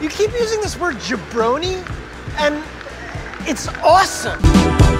You keep using this word jabroni, and it's awesome.